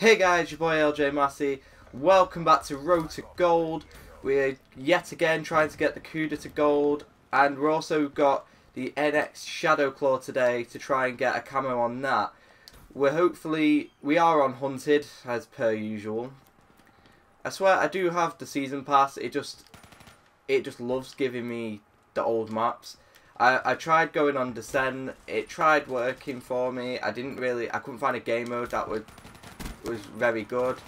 Hey guys, your boy LJ Massey. Welcome back to Road to Gold. We're yet again trying to get the Kuda to gold, and we're also got the NX Shadow Claw today to try and get a camo on that. We're hopefully we are on Hunted as per usual. I swear I do have the season pass. It just it just loves giving me the old maps. I, I tried going on Descent. It tried working for me. I didn't really. I couldn't find a game mode that would was very good.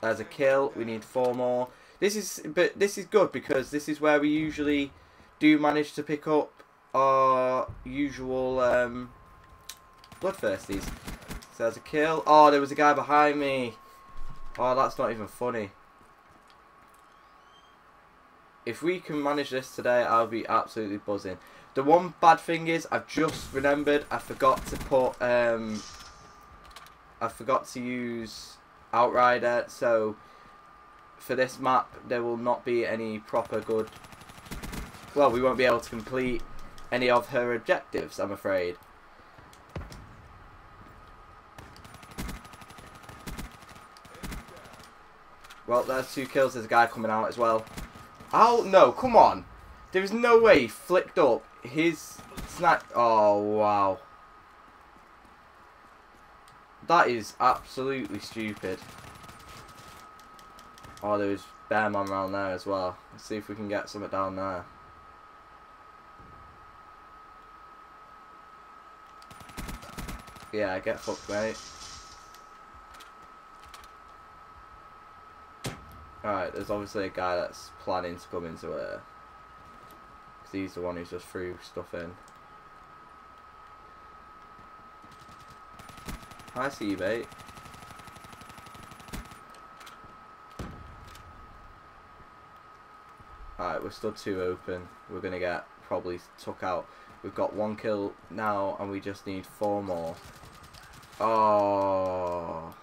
There's a kill. We need four more. This is but this is good because this is where we usually do manage to pick up our usual um, bloodthirsties. So there's a kill. Oh, there was a guy behind me. Oh, that's not even funny. If we can manage this today, I'll be absolutely buzzing. The one bad thing is, I've just remembered I forgot to put um, I forgot to use Outrider, so for this map there will not be any proper good... Well, we won't be able to complete any of her objectives, I'm afraid. Well, there's two kills. There's a guy coming out as well. Oh, no, come on. There is no way he flicked up his snack. Oh, wow. That is absolutely stupid. Oh, there's bear man around there as well. Let's see if we can get something down there. Yeah, I get fucked, mate. Alright, there's obviously a guy that's planning to come into it. Because he's the one who's just threw stuff in. I see you, mate. Alright, we're still two open. We're going to get probably took out. We've got one kill now, and we just need four more. Oh.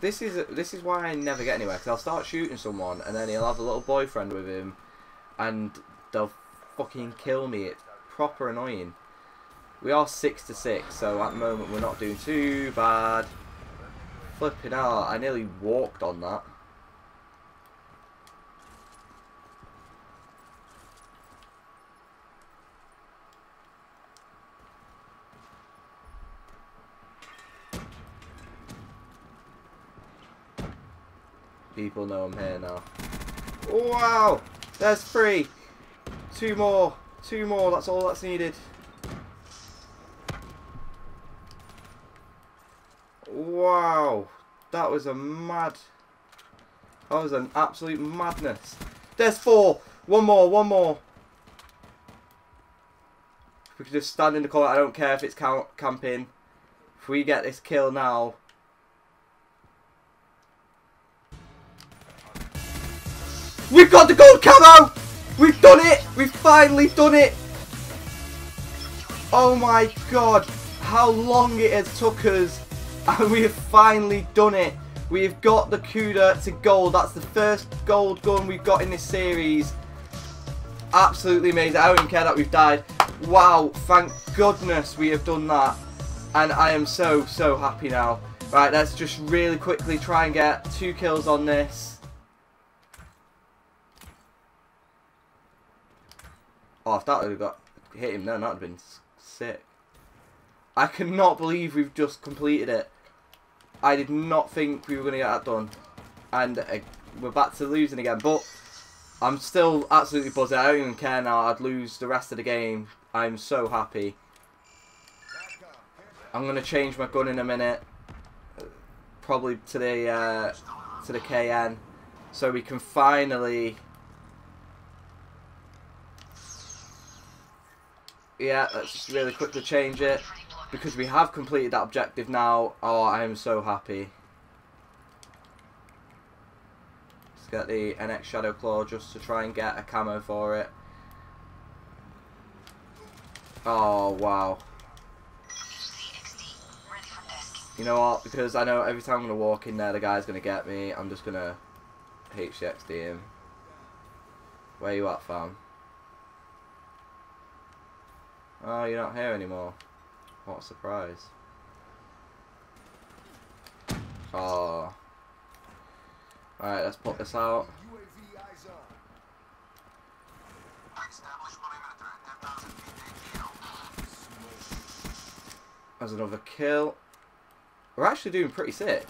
This is this is why I never get anywhere. Because I'll start shooting someone, and then he'll have a little boyfriend with him, and they'll fucking kill me. It's proper annoying. We are 6 to six, so at the moment we're not doing too bad. Flipping out, I nearly walked on that. People know I'm here now. Wow! There's three! Two more. Two more. That's all that's needed. Wow. That was a mad... That was an absolute madness. There's four. One more. One more. If we can just stand in the corner. I don't care if it's camping. If we get this kill now... We've got the gold camo! Done it! We've finally done it! Oh my god, how long it has took us and we have finally done it. We've got the Kuda to gold. That's the first gold gun we've got in this series. Absolutely amazing. I don't even care that we've died. Wow, thank goodness we have done that. And I am so, so happy now. Right, let's just really quickly try and get two kills on this. Oh, if that would have got hit him then, that would have been sick. I cannot believe we've just completed it. I did not think we were going to get that done. And uh, we're back to losing again. But I'm still absolutely buzzing. I don't even care now. I'd lose the rest of the game. I'm so happy. I'm going to change my gun in a minute. Probably to the, uh, to the KN. So we can finally yeah, let's just really quickly change it. Because we have completed that objective now. Oh, I am so happy. Let's get the NX Shadow Claw just to try and get a camo for it. Oh, wow. You know what? Because I know every time I'm going to walk in there, the guy's going to get me. I'm just going to HCXD him. Where you at, fam? Oh, you're not here anymore. What a surprise. Oh. Alright, let's put this out. There's another kill. We're actually doing pretty sick.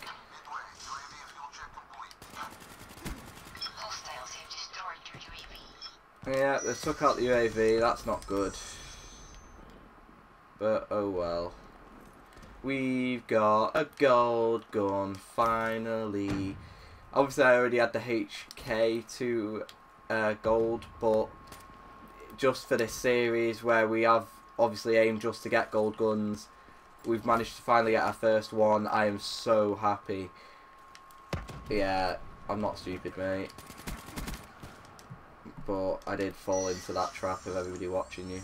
Yeah, they took out the UAV. That's not good. But, oh well. We've got a gold gun, finally. Obviously, I already had the HK2 uh, gold, but just for this series where we have obviously aimed just to get gold guns, we've managed to finally get our first one. I am so happy. Yeah, I'm not stupid, mate but I did fall into that trap of everybody watching you.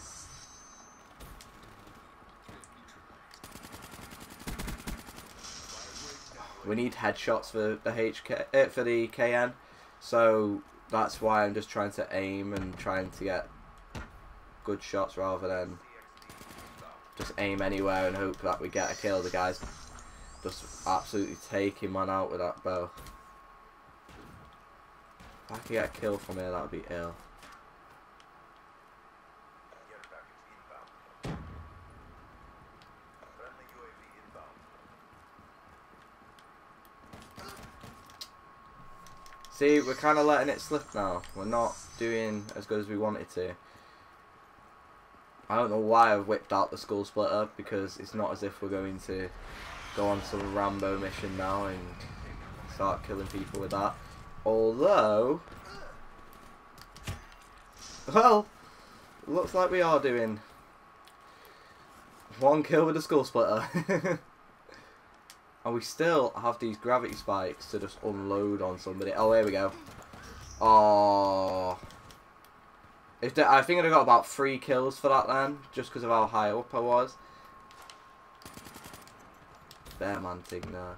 We need headshots for the HK uh, for the KN, so that's why I'm just trying to aim and trying to get good shots rather than just aim anywhere and hope that we get a kill. The guy's just absolutely taking man out with that bow. If I could get a kill from here, that would be ill. See, we're kind of letting it slip now. We're not doing as good as we wanted to. I don't know why I've whipped out the Skull Splitter because it's not as if we're going to go on some Rambo mission now and start killing people with that. Although, well, looks like we are doing one kill with the Skull Splitter. and we still have these gravity spikes to just unload on somebody. Oh, here we go. Oh. If the, I think I got about three kills for that then, just because of how high up I was. Bear man thing there.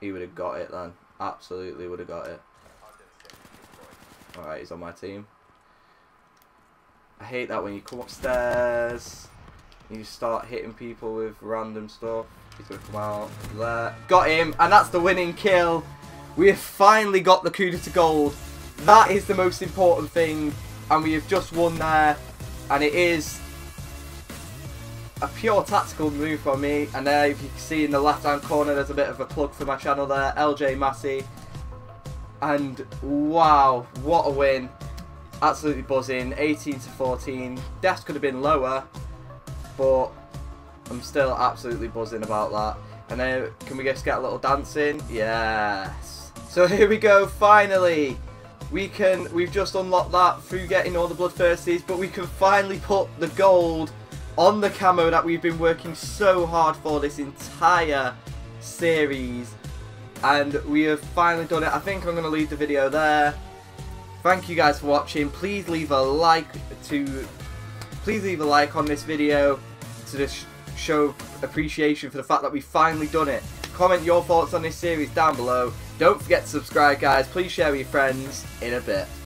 He would have got it then. Absolutely would have got it. Alright, he's on my team. I hate that when you come upstairs, you start hitting people with random stuff. He's going to come out there. Got him, and that's the winning kill. We have finally got the Kuda to gold. That is the most important thing, and we have just won there. And it is a pure tactical move for me. And there, if you can see in the left-hand corner, there's a bit of a plug for my channel there, LJ Massey. And wow, what a win. Absolutely buzzing, 18 to 14. Deaths could have been lower, but I'm still absolutely buzzing about that. And then, can we just get a little dancing? Yes. So here we go, finally. We can, we've just unlocked that through getting all the bloodthirsties, but we can finally put the gold on the camo that we've been working so hard for this entire series and we have finally done it. I think I'm going to leave the video there. Thank you guys for watching. Please leave a like to please leave a like on this video to just show appreciation for the fact that we've finally done it. Comment your thoughts on this series down below. Don't forget to subscribe guys. Please share with your friends in a bit.